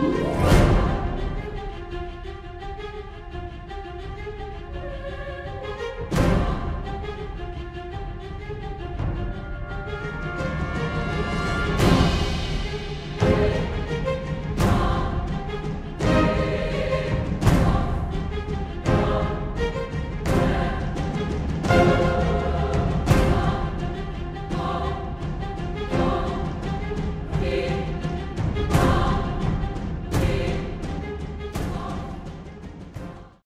Música